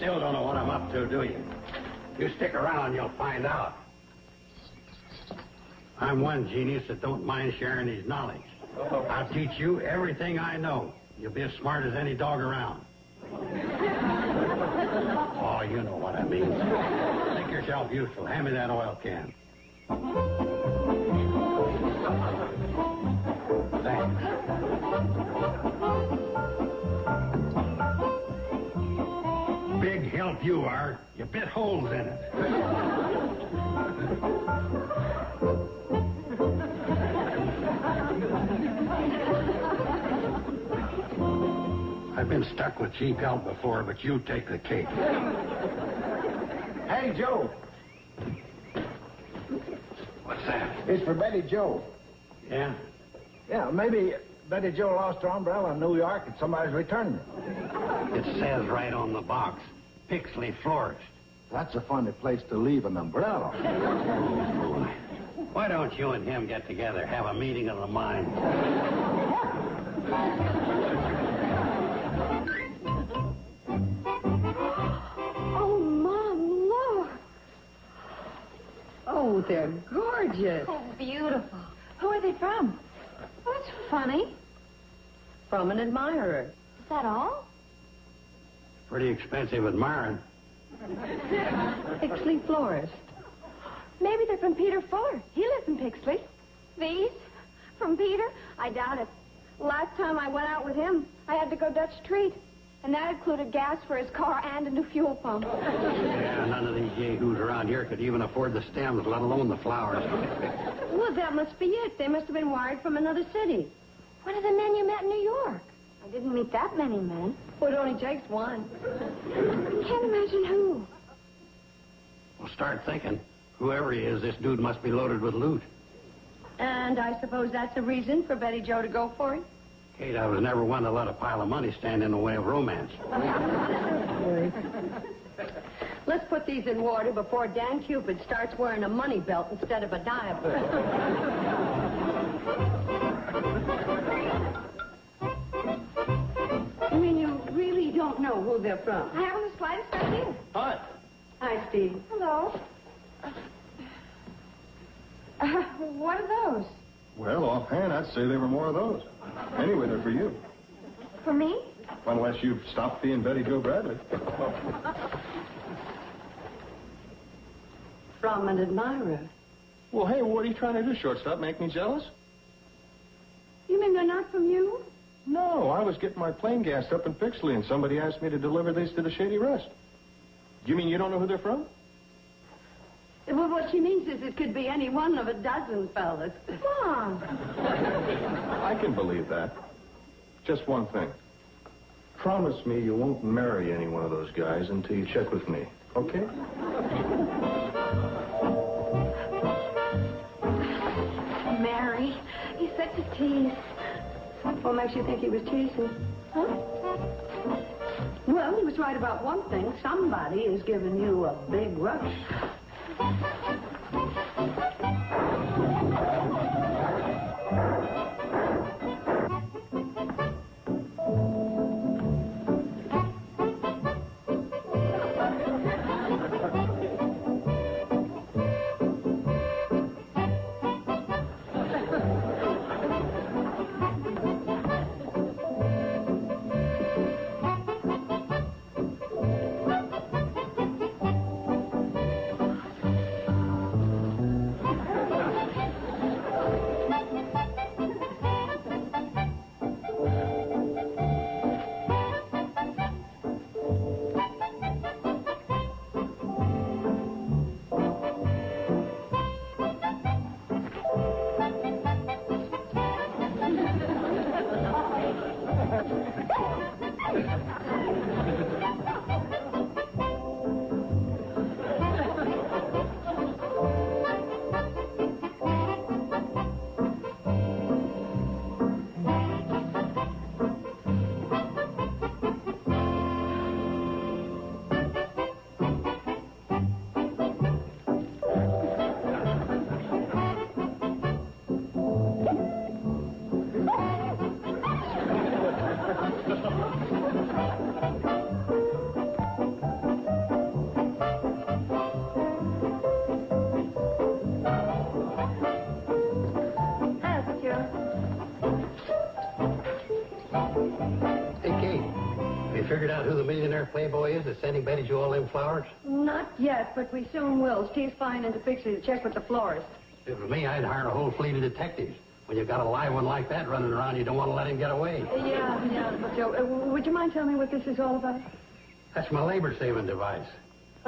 You still don't know what I'm up to, do you? You stick around, you'll find out. I'm one genius that don't mind sharing his knowledge. I'll teach you everything I know. You'll be as smart as any dog around. oh, you know what I mean. Make yourself useful. Hand me that oil can. Thanks. Big help you are. You bit holes in it. I've been stuck with cheap help before, but you take the cake. Hey, Joe. What's that? It's for Betty Jo. Yeah? Yeah, maybe Betty Jo lost her umbrella in New York and somebody's returning it. It says right on the box, Pixley Florist. That's a funny place to leave an umbrella. Why don't you and him get together, have a meeting of the minds? Oh, Mom, look. Oh, they're gorgeous. Oh, beautiful. Who are they from? Oh, that's funny. From an admirer. Is that all? Pretty expensive admiring. Pixley Florist. Maybe they're from Peter Fuller. He lives in Pixley. These? From Peter? I doubt it. Last time I went out with him, I had to go Dutch treat. And that included gas for his car and a new fuel pump. Yeah, none of these yahoos around here could even afford the stems, let alone the flowers. Well, that must be it. They must have been wired from another city. What of the men you met in New York? I didn't meet that many men. Well, it only takes one. I can't imagine who. Well, start thinking. Whoever he is, this dude must be loaded with loot. And I suppose that's a reason for Betty Jo to go for him? Kate, I was never one to let a pile of money stand in the way of romance. Let's put these in water before Dan Cupid starts wearing a money belt instead of a diaper. know who they're from? I haven't the slightest idea. Hi. Hi, Steve. Hello. Uh, what are those? Well, offhand, I'd say there were more of those. Anyway, they're for you. For me? Unless you've stopped being Betty Jo Bradley. From an admirer. Well, hey, what are you trying to do, shortstop? Make me jealous? You mean they're not from you? No, I was getting my plane gassed up in Pixley, and somebody asked me to deliver these to the Shady Rest. You mean you don't know who they're from? Well, what she means is it could be any one of a dozen fellas. Mom. I can believe that. Just one thing. Promise me you won't marry any one of those guys until you check with me, okay? Mary. He's such a tease. What makes you think he was teasing? Huh? Well, he was right about one thing. Somebody is giving you a big rush. Figured out who the millionaire playboy is that's sending Betty Jo all them flowers? Not yet, but we soon will. Steve's flying into Pixley to check with the florist. If it was me, I'd hire a whole fleet of detectives. When you've got a live one like that running around, you don't want to let him get away. Yeah, yeah. But Joe, uh, would you mind telling me what this is all about? That's my labor-saving device.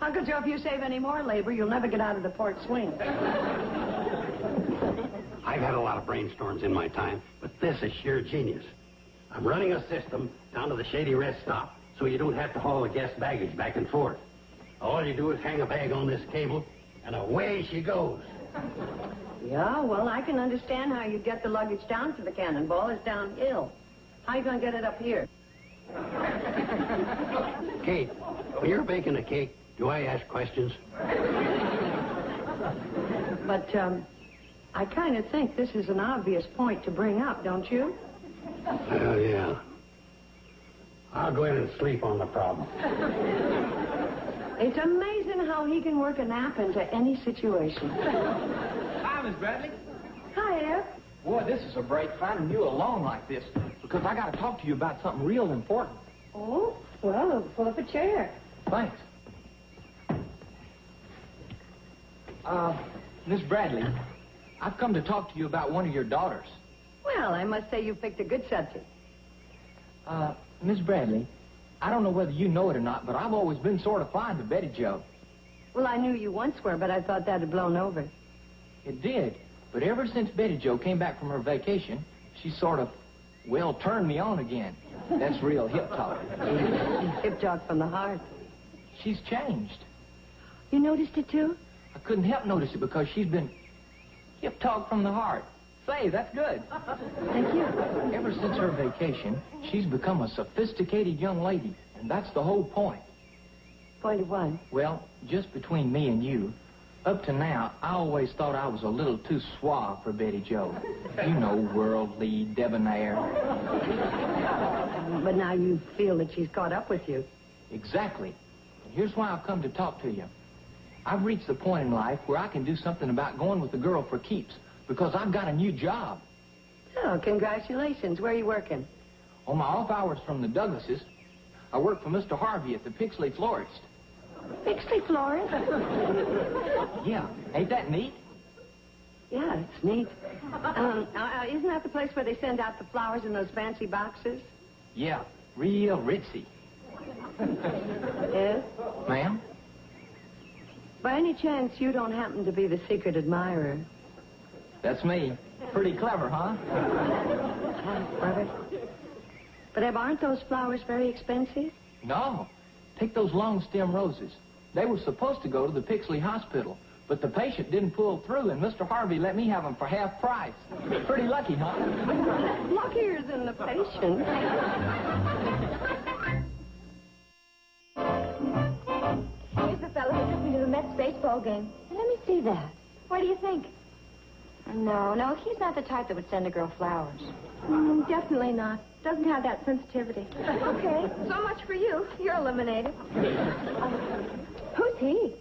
Uncle Joe, if you save any more labor, you'll never get out of the port swing. I've had a lot of brainstorms in my time, but this is sheer genius. I'm running a system down to the Shady Rest stop, so you don't have to haul the guest baggage back and forth. All you do is hang a bag on this cable, and away she goes. Yeah, well, I can understand how you get the luggage down to the cannonball. It's downhill. How you going to get it up here? Kate, when you're baking a cake, do I ask questions? But, um, I kind of think this is an obvious point to bring up, don't you? Oh, yeah. I'll go in and sleep on the problem. It's amazing how he can work a nap into any situation. Hi, Miss Bradley. Hi, Eb. Boy, this is a break finding you alone like this because I got to talk to you about something real important. Oh, well, pull up a chair. Thanks. Uh, Miss Bradley, I've come to talk to you about one of your daughters. Well, I must say you picked a good subject. Uh, Miss Bradley, I don't know whether you know it or not, but I've always been sort of fond of Betty Jo. Well, I knew you once were, but I thought that had blown over. It did, but ever since Betty Jo came back from her vacation, she sort of, well, turned me on again. That's real hip talk. Hip talk from the heart. She's changed. You noticed it, too? I couldn't help notice it because she's been hip talk from the heart. Say, that's good. Thank you. Ever since her vacation, she's become a sophisticated young lady, and that's the whole point. Point of what? Well, just between me and you, up to now, I always thought I was a little too suave for Betty Jo. You know, worldly, debonair. But now you feel that she's caught up with you. Exactly. And here's why I've come to talk to you. I've reached the point in life where I can do something about going with a girl for keeps because I've got a new job. Oh, congratulations. Where are you working? On my off hours from the Douglases, I work for Mr. Harvey at the Pixley Florist. Pixley Florist? Yeah, ain't that neat? yeah, it's neat. Um, uh, isn't that the place where they send out the flowers in those fancy boxes? Yeah, real ritzy. Yes? Ma'am? By any chance, you don't happen to be the secret admirer? That's me. Pretty clever, huh? Brother? But Eb, aren't those flowers very expensive? No. Take those long stem roses. They were supposed to go to the Pixley Hospital, but the patient didn't pull through, and Mr. Harvey let me have them for half price. Pretty lucky, huh? Luckier than the patient. Here's the fellow who took me to the Mets baseball game. Let me see that. What do you think? No, no, he's not the type that would send a girl flowers. Mm, definitely not. Doesn't have that sensitivity. okay, so much for you. You're eliminated. Uh, who's he?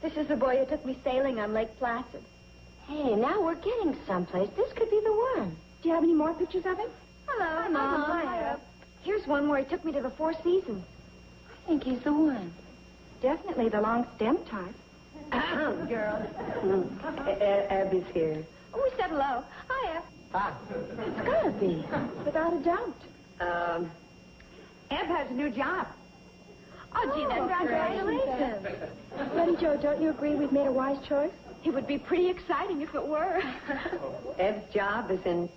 This is the boy who took me sailing on Lake Placid. Hey, now we're getting someplace. This could be the one. Do you have any more pictures of him? Hello. Hi, Mom. Hi, Here's one where he took me to the Four Seasons. I think he's the one. Definitely the long stem type. Girl. Eb is here. Oh, we said hello. Hiya. Hi. It's gotta be, without a doubt. Um, Eb has a new job. Oh, gee, that's congratulations. Betty Jo, don't you agree we've made a wise choice? It would be pretty exciting if it were. Eb's job is in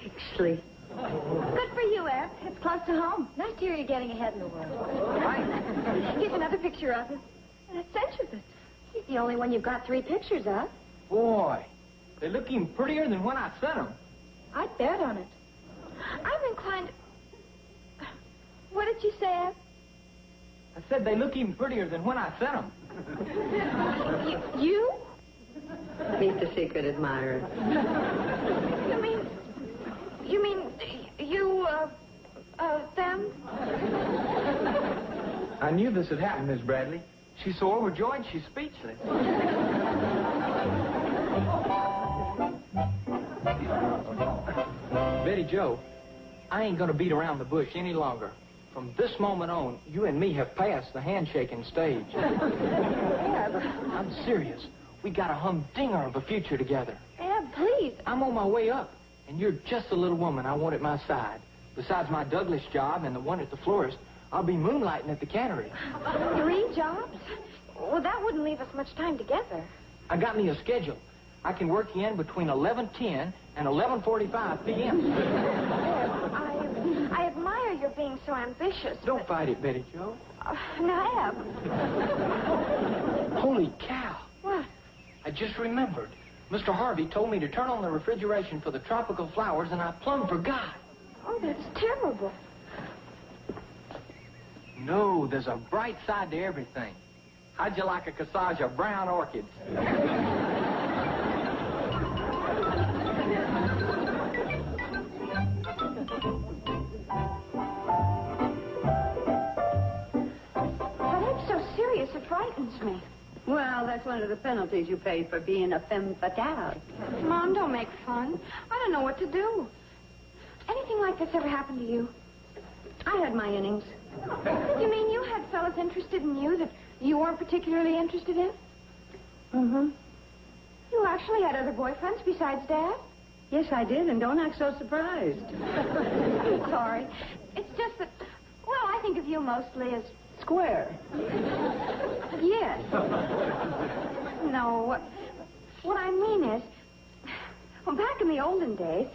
Pixley. Good for you, Eb. It's close to home. Nice to hear you're getting ahead in the world. Right. Here's another picture of him. And it censors it. He's the only one you've got three pictures of. Boy, they look even prettier than when I sent them. I'd bet on it. I'm inclined. What did you say, Eb? I said they look even prettier than when I sent them. You? Meet the secret admirer. You mean. You mean. You, uh. Uh, them? I knew this would happen, Miss Bradley. She's so overjoyed she's speechless. Betty Jo, I ain't gonna beat around the bush any longer. From this moment on, you and me have passed the handshaking stage. I'm serious. We got a humdinger of a future together. Eb, please. I'm on my way up, and you're just the little woman I want at my side. Besides my Douglas job and the one at the florist, I'll be moonlighting at the cannery. Three jobs? Well, that wouldn't leave us much time together. I got me a schedule. I can work in between 11.10 and 11.45 p.m. I, I admire your being so ambitious. Don't fight it, Betty Jo. Uh, now, Eb. Holy cow. What? I just remembered. Mr. Harvey told me to turn on the refrigeration for the tropical flowers, and I plumb forgot. Oh, that's terrible. No, there's a bright side to everything. How'd you like a corsage of brown orchids? me. Well, that's one of the penalties you pay for being a femme fatale. Mom, don't make fun. I don't know what to do. Anything like this ever happened to you? I had my innings. You mean you had fellas interested in you that you weren't particularly interested in? Mm-hmm. You actually had other boyfriends besides Dad? Yes, I did, and don't act so surprised. Sorry. It's just that, well, I think of you mostly as Square. Yes. no, what, I mean is, well, back in the olden days,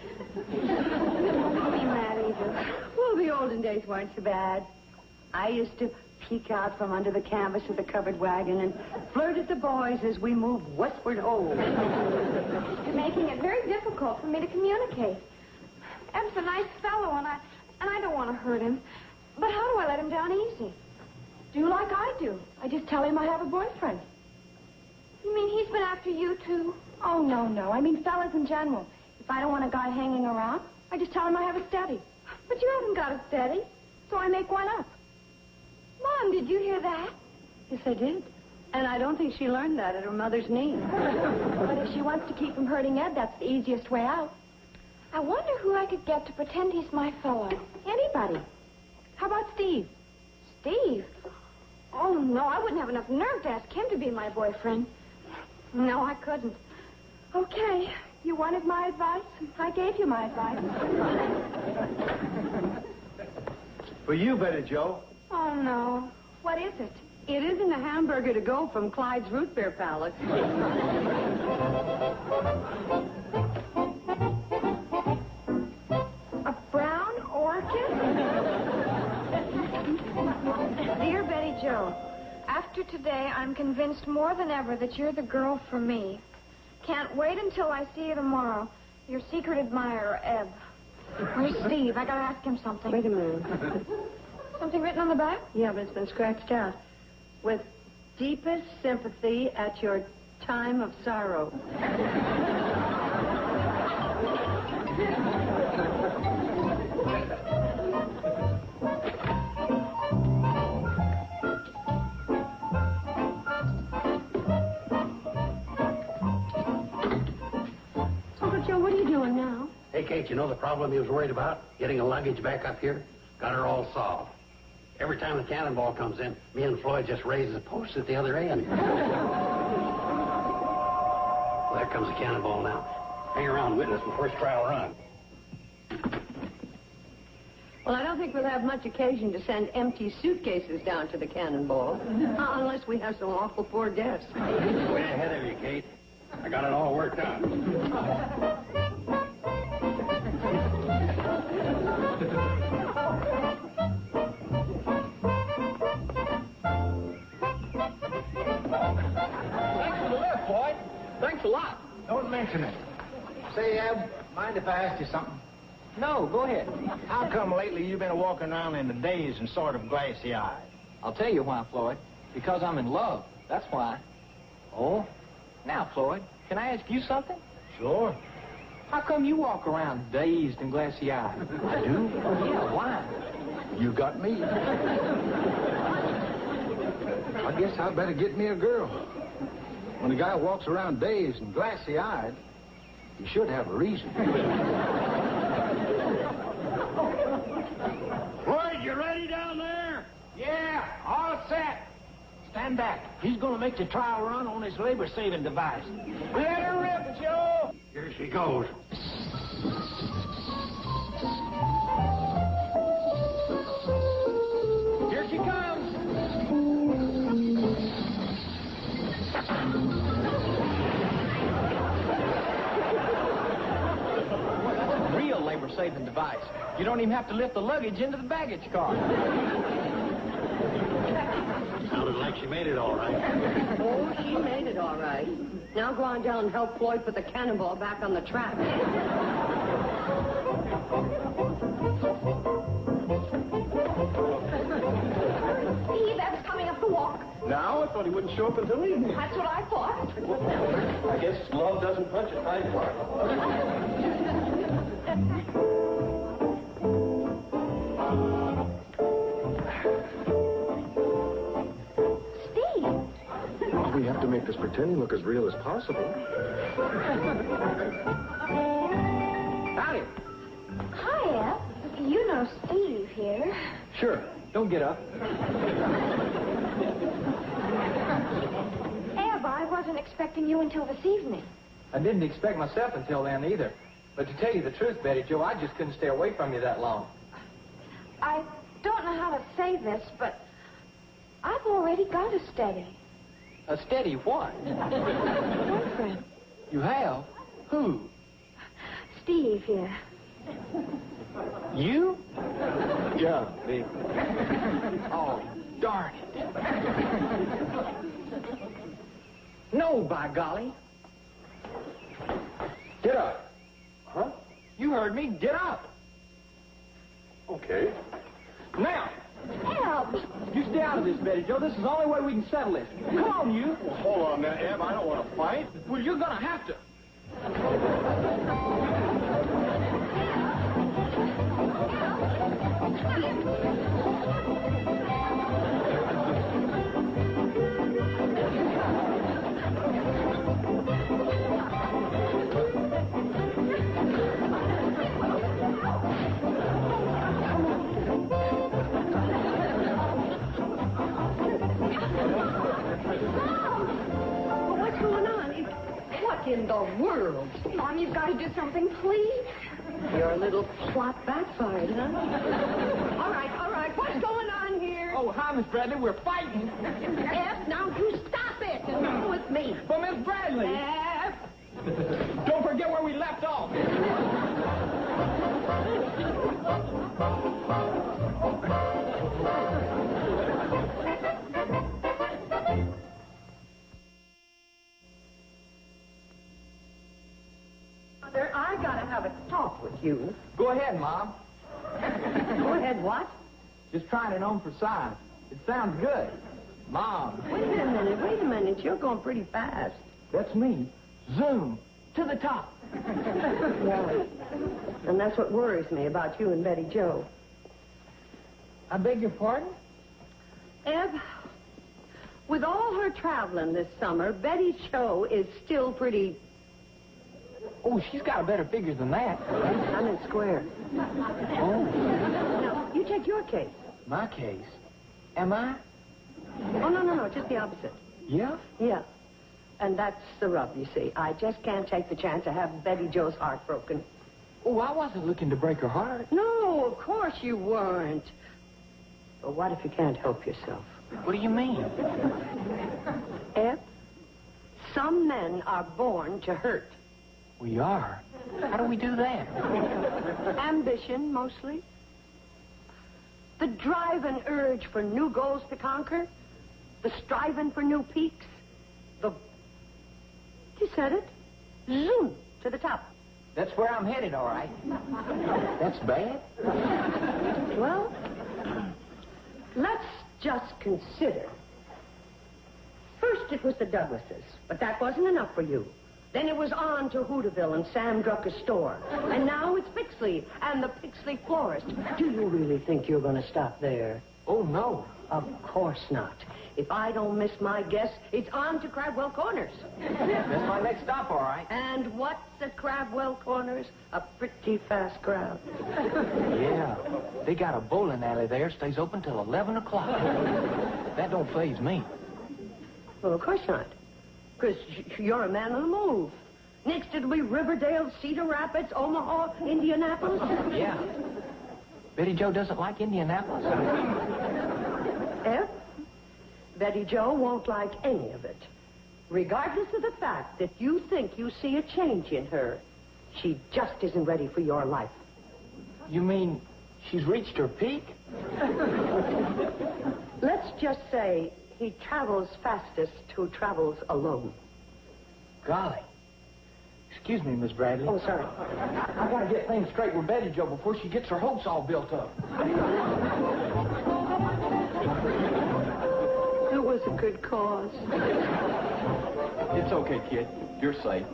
be mad either. Well, the olden days weren't so bad. I used to peek out from under the canvas of the covered wagon and flirt at the boys as we moved westward home. You're making it very difficult for me to communicate. Eb's a nice fellow, and I, and I don't want to hurt him. But how do I let him down easy? Do like I do. I just tell him I have a boyfriend. You mean he's been after you, too? Oh, no, no. I mean fellas in general. If I don't want a guy hanging around, I just tell him I have a steady. But you haven't got a steady, so I make one up. Mom, did you hear that? Yes, I did. And I don't think she learned that at her mother's knee. But if she wants to keep from hurting Eb, that's the easiest way out. I wonder who I could get to pretend he's my fellow. Anybody. How about Steve? Steve? Oh, no, I wouldn't have enough nerve to ask him to be my boyfriend. No, I couldn't. Okay, you wanted my advice? I gave you my advice. For you, Betty Jo. Oh, no. What is it? It isn't a hamburger to go from Clyde's Root Beer Palace. Joe, after today, I'm convinced more than ever that you're the girl for me. Can't wait until I see you tomorrow. Your secret admirer, Eb. Where's Steve? I gotta ask him something. Wait a minute. Something written on the back? Yeah, but it's been scratched out. With deepest sympathy at your time of sorrow. Doing now? Hey, Kate, you know the problem he was worried about? Getting a luggage back up here? Got her all solved. Every time the cannonball comes in, me and Floyd just raise the post at the other end. well, there comes the cannonball now. Hang around, witness my first trial run. Well, I don't think we'll have much occasion to send empty suitcases down to the cannonball. Uh, unless we have some awful poor guests. Way ahead of you, Kate. I got it all worked out. A lot. Don't mention it. Say, Ab, mind if I ask you something? No, go ahead. How come lately you've been walking around in the daze and sort of glassy-eyed? I'll tell you why, Floyd. Because I'm in love. That's why. Oh? Now, Floyd, can I ask you something? Sure. How come you walk around dazed and glassy-eyed? I do? Yeah, why? You got me. I guess I better get me a girl. When a guy walks around dazed and glassy-eyed, he should have a reason. Floyd, you ready down there? Yeah, all set. Stand back. He's going to make the trial run on his labor-saving device. Let her rip, Joe! Here she goes. Real labor-saving device. You don't even have to lift the luggage into the baggage car. Sounded like she made it all right. Oh, she made it all right. Now go on down and help Floyd put the cannonball back on the track. Steve, Eb's coming up the walk. Now? I thought he wouldn't show up until evening. That's what I thought. I guess love doesn't punch a time clock. make this pretending look as real as possible. Howdy. Hi, Eb. You know Steve here. Sure. Don't get up. Eb, I wasn't expecting you until this evening. I didn't expect myself until then either. But to tell you the truth, Betty Jo, I just couldn't stay away from you that long. I don't know how to say this, but I've already got a steady A steady what? boyfriend. You have? Who? Steve here. You? Yeah, me. Oh, darn it. No, by golly. Get up. Huh? You heard me. Get up. Okay. Now, Eb! you stay out of this, Betty Jo. This is the only way we can settle this. Come on, you. Well, Hold on now, Eb. I don't want to fight. Well, you're gonna have to. What in the world? Mom, you've got to do something, please. Your little plot backfired, huh? all right, all right. What's going on here? Oh, hi, Miss Bradley. We're fighting. F, now you stop it and come with me. But Miss Bradley, F. don't forget where we left off. you. Go ahead, Mom. Go ahead, what? Just trying it on for size. It sounds good. Mom, Wait a minute, wait a minute. You're going pretty fast. that's me. Zoom to the top. Yeah. And that's what worries me about you and Betty Jo. I beg your pardon? Eb, with all her traveling this summer, Betty Jo is still pretty. Oh, she's got a better figure than that. I'm in square. Oh, Now, you take your case. my case. Am I? Oh, no, no, no, just the opposite. Yeah? Yeah. And that's the rub, you see. I just can't take the chance of having Betty Jo's heart broken. Oh, I wasn't looking to break her heart. No, of course you weren't. But what if you can't help yourself? What do you mean? Eb, some men are born to hurt. We are. How do we do that? Ambition, mostly. The drive and urge for new goals to conquer. The striving for new peaks. The. You said it. Zoom to the top. That's where I'm headed, all right. That's bad? Well, let's just consider. First, it was the Douglases, but that wasn't enough for you. Then it was on to Hooterville and Sam Drucker's store. And now it's Pixley and the Pixley florist. Do you really think you're going to stop there? Oh, no. Of course not. If I don't miss my guess, it's on to Crabwell Corners. That's my next stop, all right. And what's at Crabwell Corners? A pretty fast crowd. Yeah. They got a bowling alley there, stays open till 11 o'clock. That don't phase me. Well, of course not. You're a man on the move. Next it'll be Riverdale, Cedar Rapids, Omaha, Indianapolis. Yeah. Betty Jo doesn't like Indianapolis. F. Betty Jo won't like any of it. Regardless of the fact that you think you see a change in her, she just isn't ready for your life. You mean she's reached her peak? Let's just say he travels fastest who travels alone. Golly. Excuse me, Miss Bradley. Oh, sorry. I gotta get things straight with Betty Jo before she gets her hopes all built up. It was a good cause. It's okay, kid. You're safe.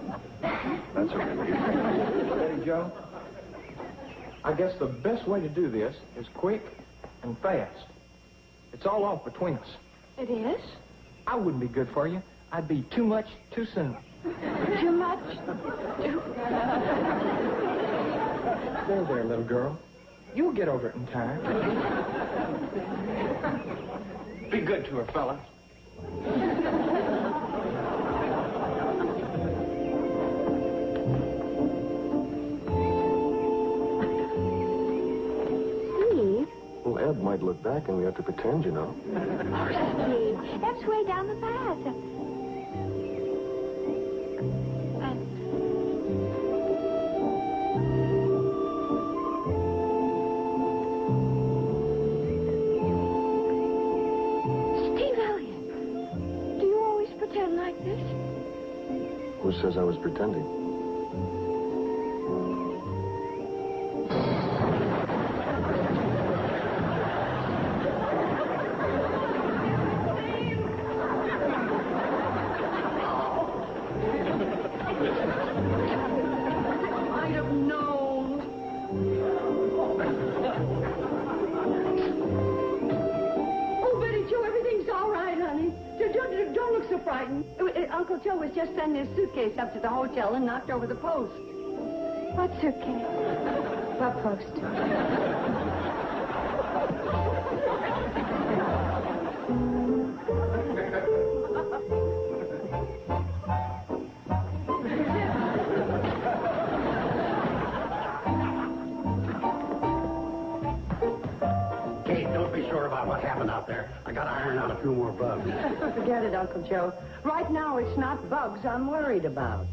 That's okay. Betty Jo, I guess the best way to do this is quick and fast. It's all off between us. It is? I wouldn't be good for you. I'd be too much too soon. Too much? There, there, little girl. You'll get over it in time. Be good to her, fella. Might look back and we have to pretend, you know. Oh, Steve, that's way down the path. Steve Elliott, do you always pretend like this? Who says I was pretending? Frightened. Uh, Uncle Joe was just sending his suitcase up to the hotel and knocked over the post. What suitcase? What post? I gotta iron out a few more bugs. Forget it, Uncle Joe. Right now, it's not bugs I'm worried about.